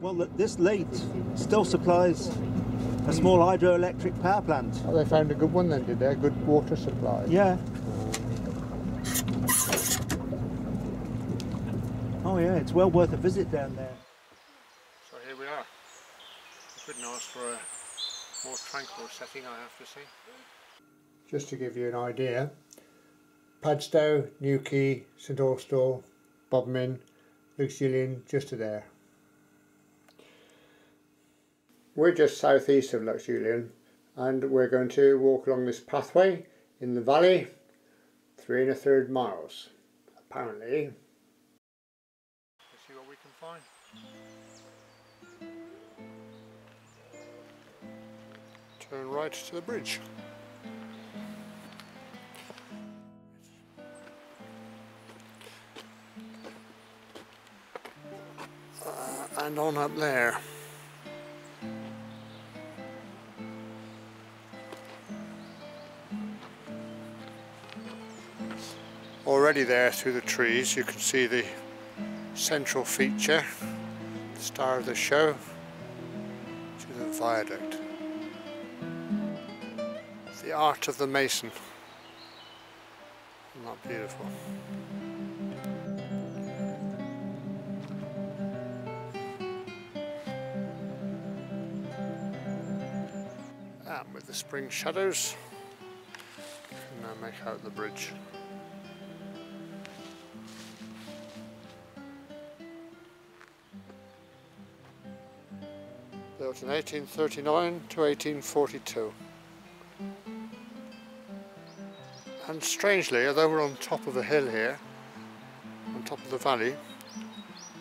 Well, this lake still supplies a small hydroelectric power plant. Oh, they found a good one then, did they? A good water supply. Yeah. Oh yeah, it's well worth a visit down there. So here we are. I couldn't ask for a more tranquil setting, I have to say. Just to give you an idea, Padstow, Newquay, St Austell, Bodmin, Luxulyan, just to there. We're just southeast of Luxulyan and we're going to walk along this pathway in the valley, three and a third miles, apparently. Let's see what we can find. Turn right to the bridge. Uh, and on up there. Already there through the trees you can see the central feature, the star of the show, which is a viaduct. The art of the mason. Isn't that beautiful? And with the spring shadows, you can now make out the bridge. Built in 1839 to 1842. And strangely, although we're on top of a hill here, on top of the valley,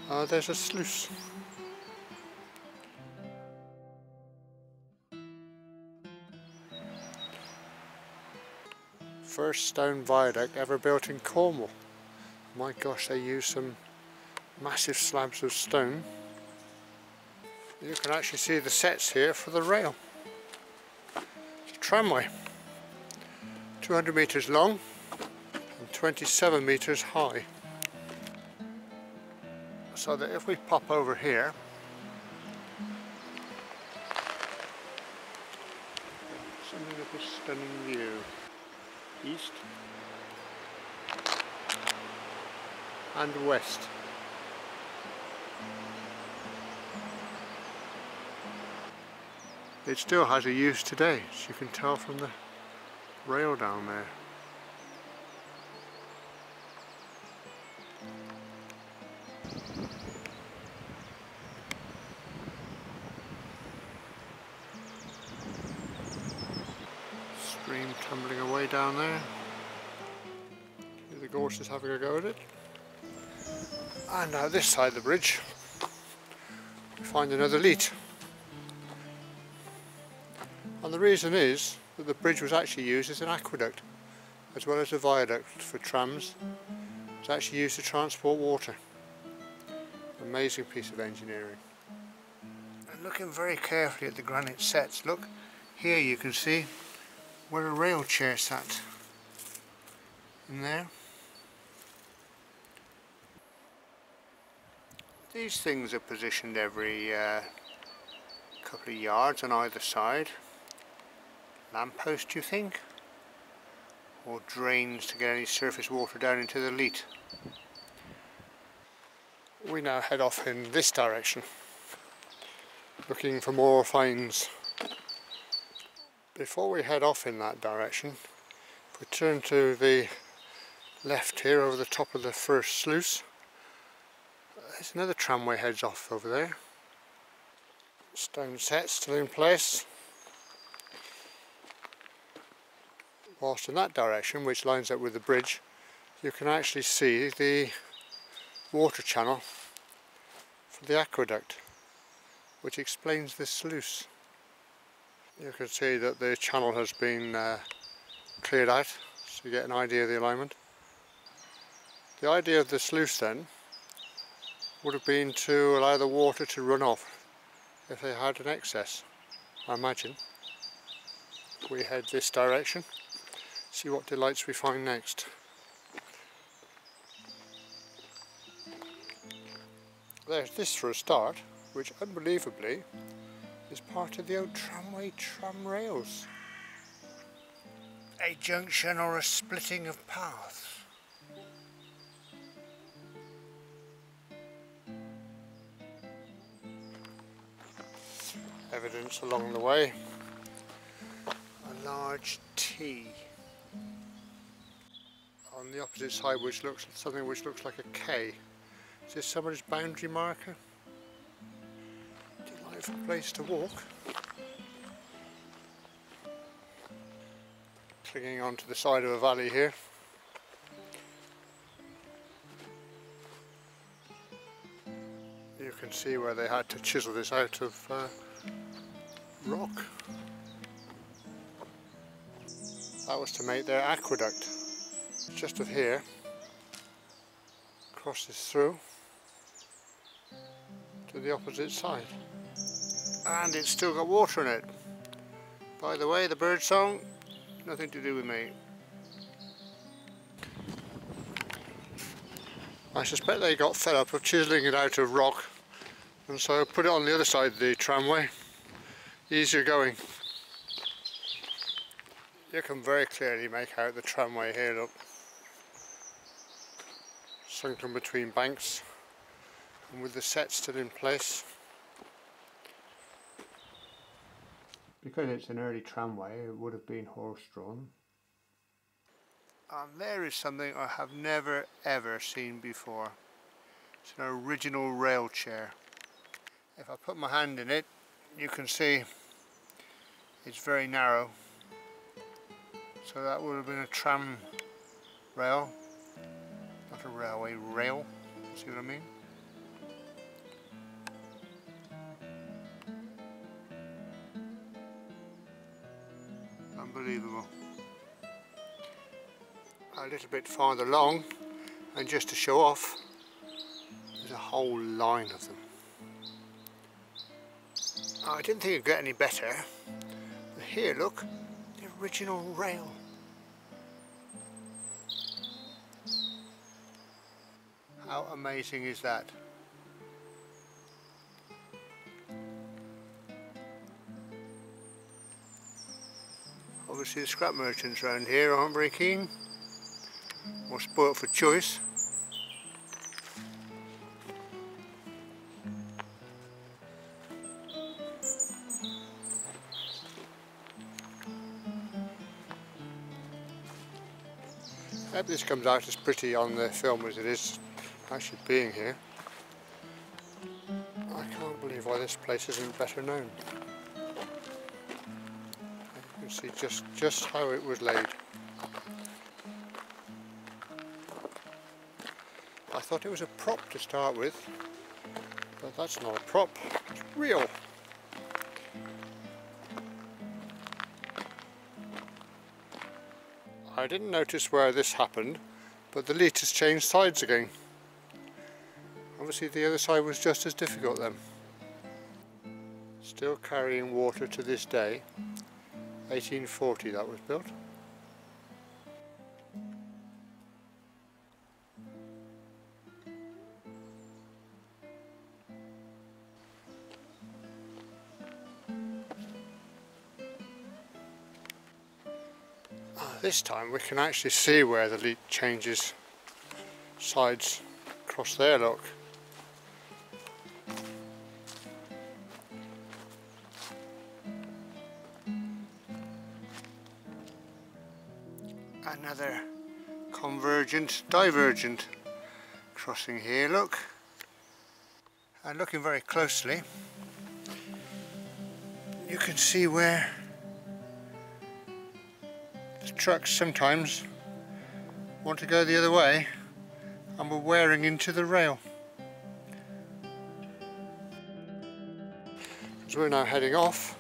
uh, there's a sluice. First stone viaduct ever built in Cornwall. My gosh, they used some massive slabs of stone. You can actually see the sets here for the rail. Tramway. 200 metres long and 27 metres high. So that if we pop over here, something of a stunning view. East and west. It still has a use today, as you can tell from the rail down there. Stream tumbling away down there. The gorse is having a go at it. And now this side of the bridge, we find another leat. And the reason is that the bridge was actually used as an aqueduct as well as a viaduct for trams. It's actually used to transport water. Amazing piece of engineering. And looking very carefully at the granite sets, look, here you can see where a rail chair sat. In there. These things are positioned every uh, couple of yards on either side lamppost you think? Or drains to get any surface water down into the leat? We now head off in this direction looking for more finds. Before we head off in that direction if we turn to the left here over the top of the first sluice there's another tramway heads off over there stone set still in place whilst in that direction, which lines up with the bridge, you can actually see the water channel for the aqueduct, which explains this sluice. You can see that the channel has been uh, cleared out, so you get an idea of the alignment. The idea of the sluice then would have been to allow the water to run off if they had an excess, I imagine. We head this direction see what delights we find next. There's this for a start. which unbelievably is part of the old tramway tram rails. A junction or a splitting of paths. Evidence along the way. A large T on the opposite side which looks something which looks like a K. Is this somebody's boundary marker? Delightful place to walk. Clinging onto the side of a valley here. You can see where they had to chisel this out of uh, rock. That was to make their aqueduct just of here crosses through to the opposite side. And it's still got water in it. By the way the bird song nothing to do with me. I suspect they got fed up of chiseling it out of rock and so put it on the other side of the tramway. Easier going. You can very clearly make out the tramway here look sunken between banks and with the set still in place. Because it's an early tramway it would have been horse drawn. And there is something I have never ever seen before. It's an original rail chair. If I put my hand in it you can see it's very narrow so that would have been a tram rail railway rail, see what I mean? Unbelievable. A little bit farther along, and just to show off, there's a whole line of them. I didn't think it'd get any better, but here look, the original rail. How amazing is that? Obviously the scrap merchants around here aren't very keen, or spoilt for choice. I hope this comes out as pretty on the film as it is actually being here. I can't believe why this place isn't better known. You can see just, just how it was laid. I thought it was a prop to start with, but that's not a prop, it's real. I didn't notice where this happened, but the leat has changed sides again. Obviously the other side was just as difficult then. Still carrying water to this day. 1840 that was built. Ah, this time we can actually see where the leat changes sides across there look another convergent divergent crossing here look. And looking very closely you can see where the trucks sometimes want to go the other way and we're wearing into the rail. So we're now heading off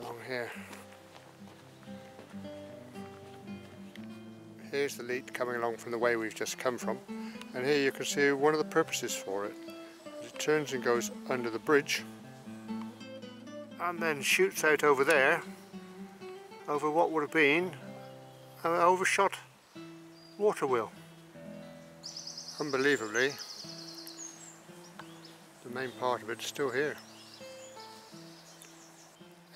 along here Here's the leat coming along from the way we've just come from. And here you can see one of the purposes for it. It turns and goes under the bridge and then shoots out over there over what would have been an overshot water wheel. Unbelievably the main part of it's still here.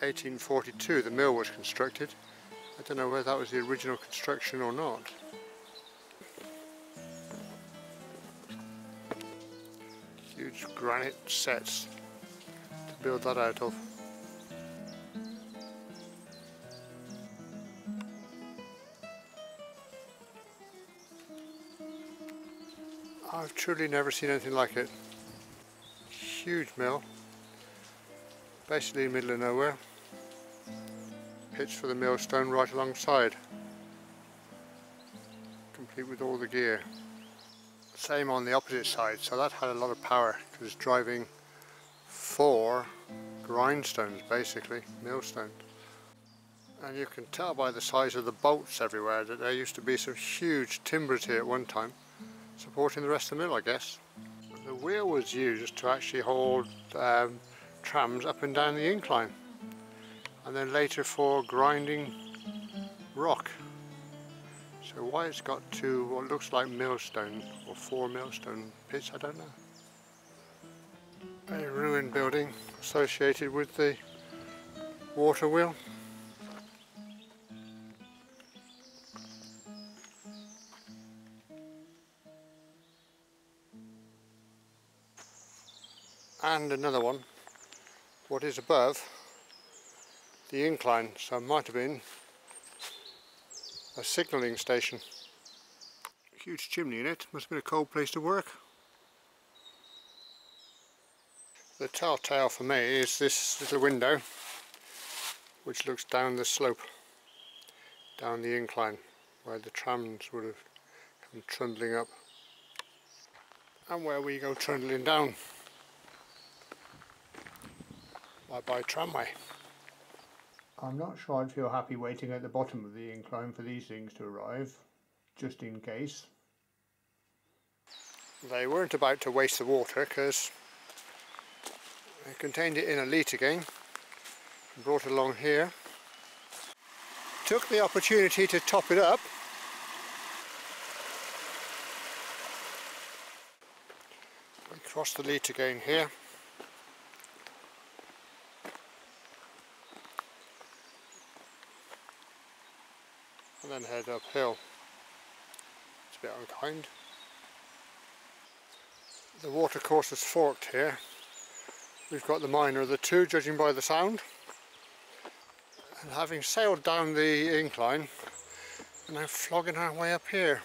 1842 the mill was constructed. I don't know whether that was the original construction or not. Huge granite sets to build that out of. I've truly never seen anything like it. Huge mill, basically in the middle of nowhere. Pitch for the millstone right alongside, complete with all the gear. Same on the opposite side, so that had a lot of power because it's driving four grindstones basically, millstones. And you can tell by the size of the bolts everywhere that there used to be some huge timbers here at one time supporting the rest of the mill I guess. The wheel was used to actually hold um, trams up and down the incline and then later for grinding rock. So why it's got two what looks like millstone or four millstone pits I don't know. A ruined building associated with the water wheel. and another one what is above the incline so it might have been a signalling station. Huge chimney in it. Must have been a cold place to work. The telltale for me is this little window which looks down the slope down the incline where the trams would have come trundling up. And where we go trundling down. By tramway. I'm not sure I'd feel happy waiting at the bottom of the incline for these things to arrive, just in case. They weren't about to waste the water because they contained it in a litre again, brought it along here. Took the opportunity to top it up Across the litre again here and then head uphill. It's a bit unkind. The water course is forked here. We've got the minor of the two, judging by the sound. And having sailed down the incline, we're now flogging our way up here.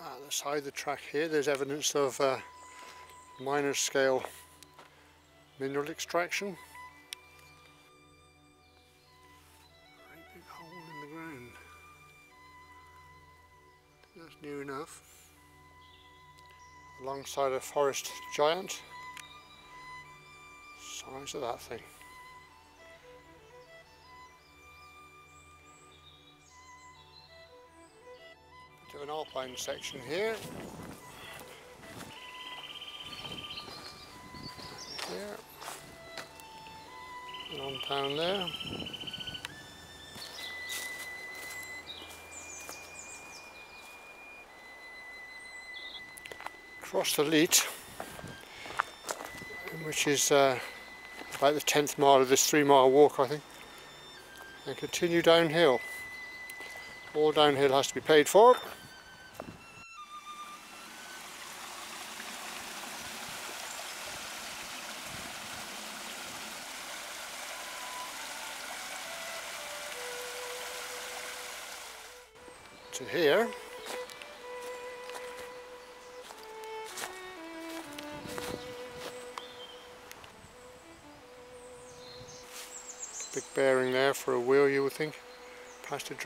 At the side of the track here, there's evidence of uh, minor scale mineral extraction. Near enough alongside a forest giant. Size of that thing. Of an alpine section here. Here. And on down there across the Leat which is uh, about the 10th mile of this three mile walk I think. And continue downhill. All downhill has to be paid for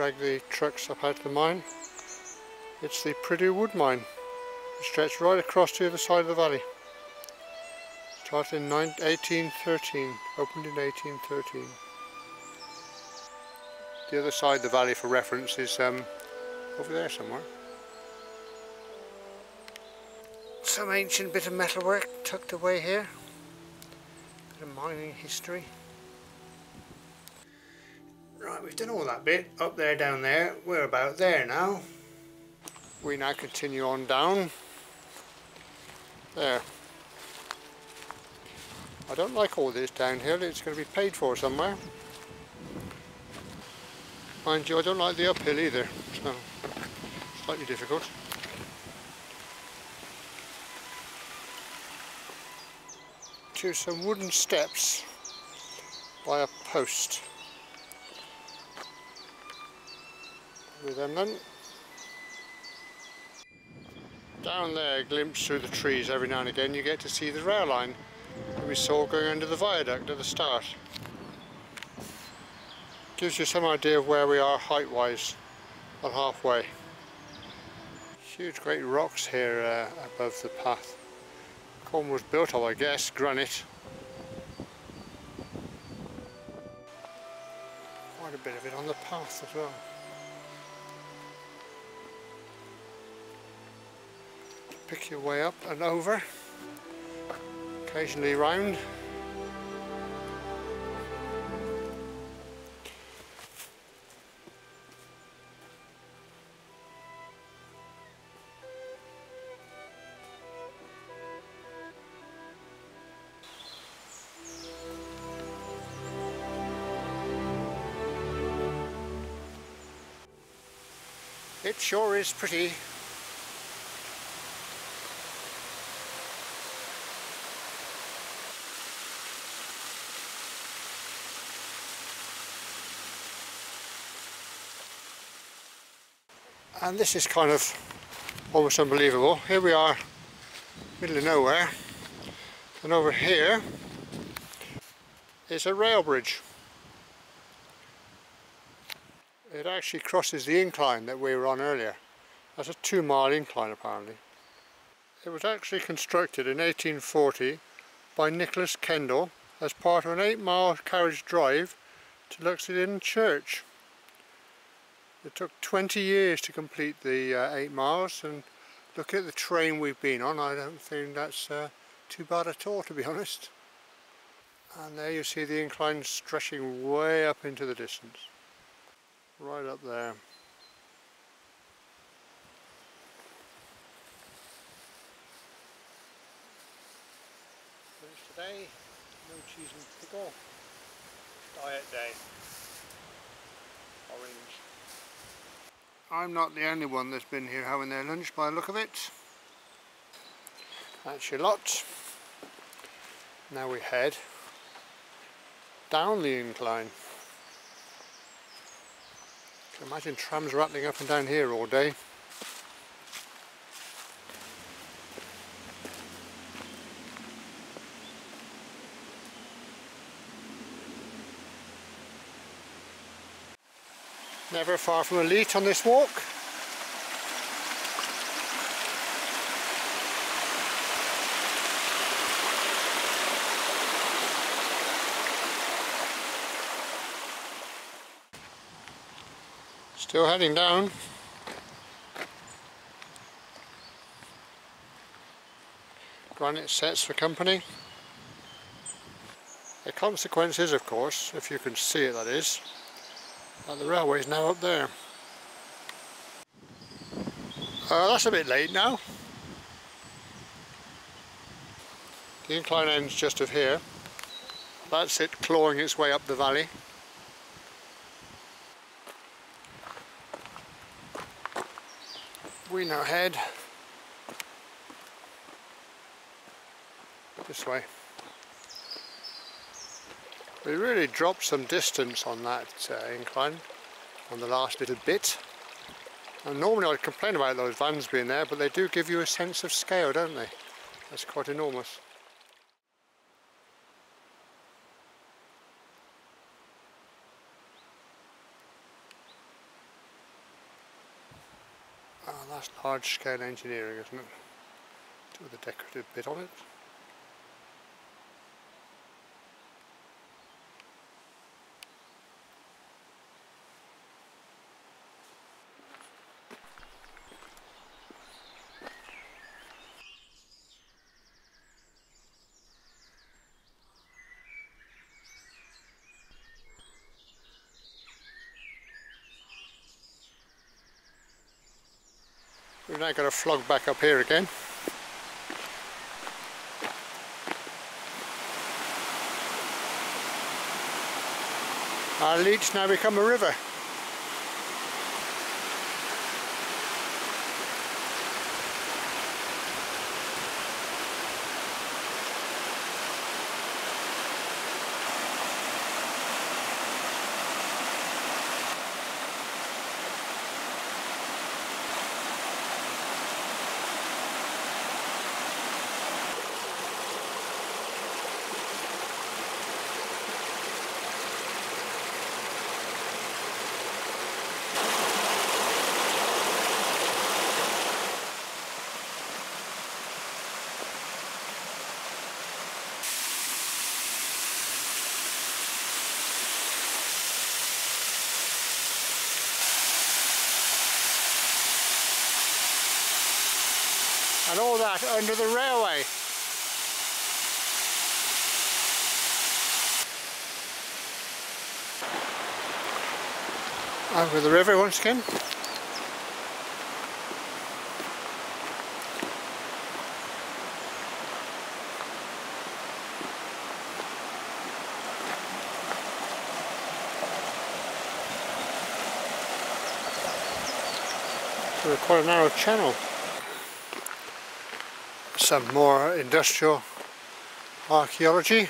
drag the trucks up out of the mine. It's the Prideaux wood mine. It stretched right across to the other side of the valley. Started in 1813 opened in 1813 the other side of the valley for reference is um, over there somewhere. Some ancient bit of metalwork tucked away here. Bit of mining history we've done all that bit, up there, down there, we're about there now. We now continue on down. There. I don't like all this downhill, it's going to be paid for somewhere. Mind you, I don't like the uphill either, so slightly difficult. To some wooden steps by a post. Down there, glimpse through the trees every now and again, you get to see the rail line that we saw going under the viaduct at the start. Gives you some idea of where we are height-wise, about halfway. Huge great rocks here uh, above the path. Corn was built of, I guess, granite. Quite a bit of it on the path as well. Pick your way up and over, occasionally round. It sure is pretty and this is kind of almost unbelievable. Here we are, middle of nowhere, and over here is a rail bridge. It actually crosses the incline that we were on earlier. That's a two mile incline apparently. It was actually constructed in 1840 by Nicholas Kendall as part of an eight mile carriage drive to Luxley Church. It took 20 years to complete the uh, 8 miles and look at the train we've been on, I don't think that's uh, too bad at all to be honest. And there you see the incline stretching way up into the distance. Right up there. Finish today, no cheese and pickle. Diet day. Orange. I'm not the only one that's been here having their lunch by the look of it. That's your lot. Now we head down the incline. Imagine trams rattling up and down here all day. Never far from a leat on this walk. Still heading down. Granite sets for company. The consequences, of course, if you can see it that is, the railway's now up there. Uh, that's a bit late now. The incline ends just of here. That's it clawing its way up the valley. We now head this way. We really dropped some distance on that uh, incline on the last little bit. And normally I'd complain about those vans being there, but they do give you a sense of scale, don't they? That's quite enormous. Oh, that's large scale engineering, isn't it? With a decorative bit on it. We've now got to flog back up here again. Our leat now become a river. And all that under the railway. Over the river once again. Through quite a narrow channel some more industrial archaeology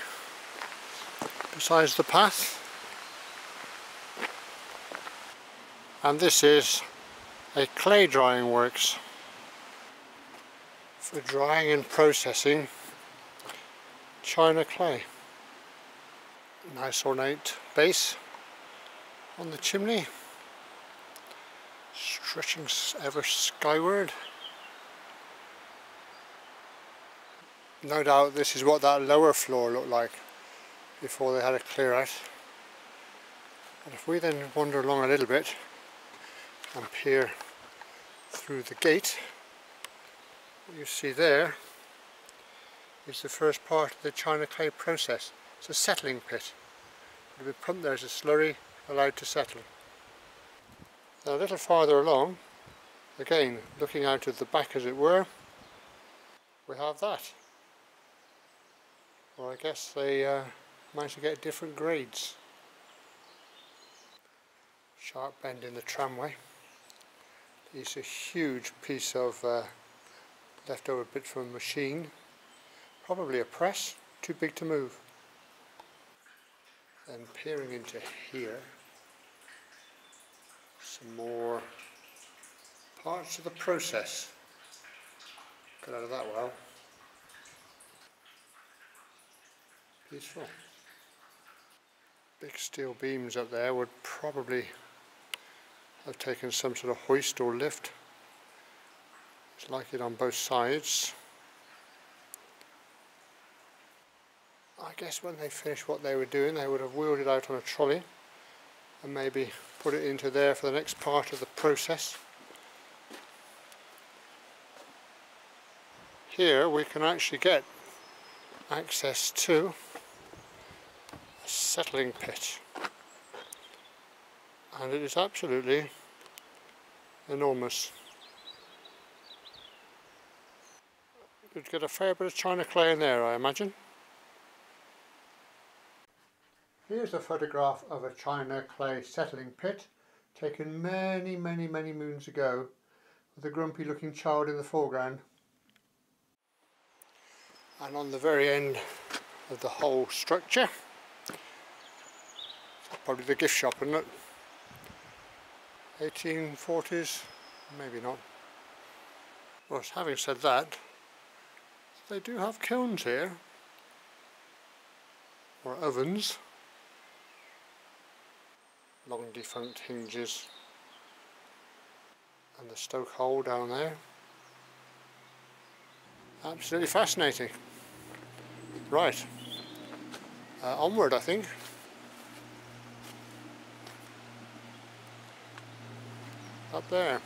besides the path. And this is a clay drying works for drying and processing china clay. Nice ornate base on the chimney stretching ever skyward. No doubt this is what that lower floor looked like before they had a clear out. And if we then wander along a little bit and peer through the gate, what you see there is the first part of the china clay process. It's a settling pit. It'll be pumped there as a slurry allowed to settle. Now a little farther along, again looking out of the back as it were, we have that. Well, I guess they uh, managed to get different grades. Sharp bend in the tramway. It's a huge piece of uh, leftover bit from a machine. Probably a press, too big to move. Then peering into here, some more parts of the process. Got out of that well. Beautiful. Big steel beams up there would probably have taken some sort of hoist or lift. It's like it on both sides. I guess when they finished what they were doing they would have wheeled it out on a trolley and maybe put it into there for the next part of the process. Here we can actually get access to settling pit and it is absolutely enormous. You'd get a fair bit of china clay in there I imagine. Here's a photograph of a china clay settling pit taken many many many moons ago with a grumpy looking child in the foreground and on the very end of the whole structure probably the gift shop, isn't it? 1840s, maybe not. Well, having said that, they do have kilns here, or ovens, long defunct hinges, and the stoke hole down there. Absolutely fascinating. Right, uh, onward I think. Up there.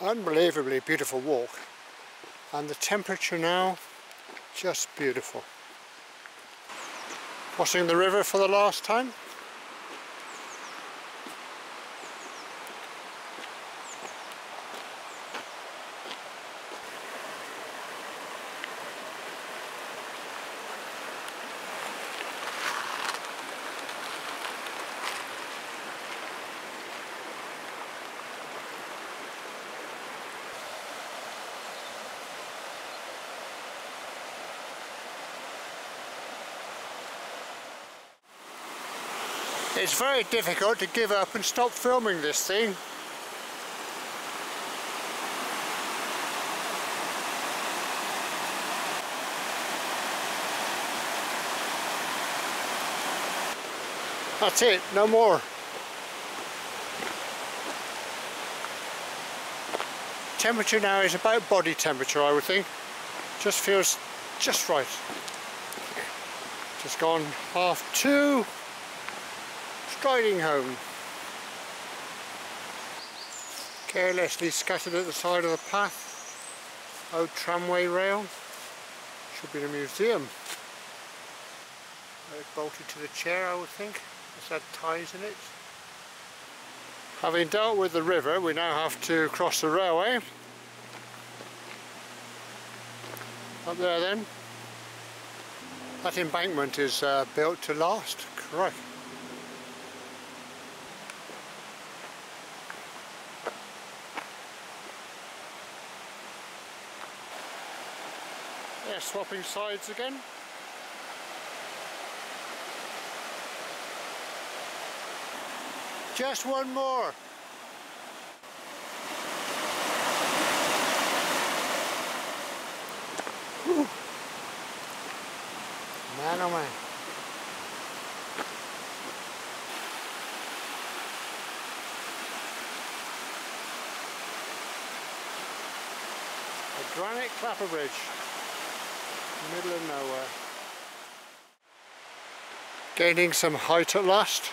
Unbelievably beautiful walk and the temperature now just beautiful. Crossing the river for the last time. It's very difficult to give up and stop filming this thing. That's it, no more. Temperature now is about body temperature I would think. Just feels just right. Just gone half two striding home. Carelessly scattered at the side of the path. Old tramway rail. Should be in a museum. bolted to the chair I would think. It's had ties in it. Having dealt with the river we now have to cross the railway. Up there then. That embankment is uh, built to last. Correct. Swapping sides again. Just one more. Whew. Man oh man. A granite clapper bridge middle of nowhere. Gaining some height at last.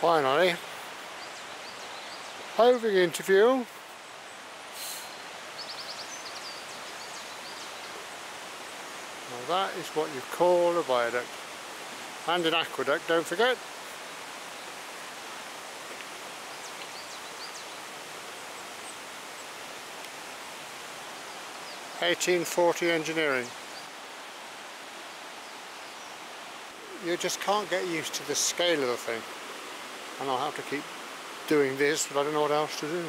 Finally, hoving interview. Now that is what you call a viaduct. And an aqueduct, don't forget. 1840 engineering. You just can't get used to the scale of the thing. And I'll have to keep doing this, but I don't know what else to do.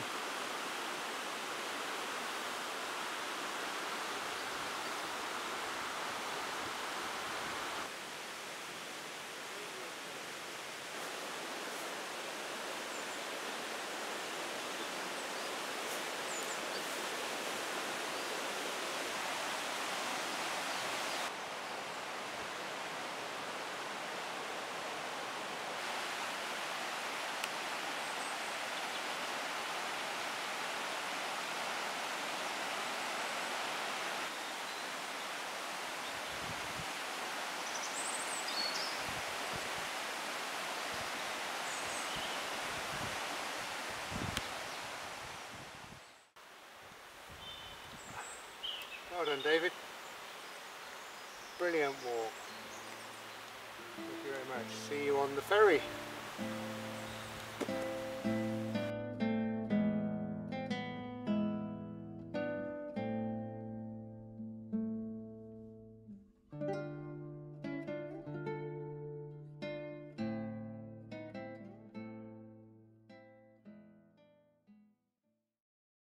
Well done David. Brilliant walk. Thank you very much. See you on the ferry.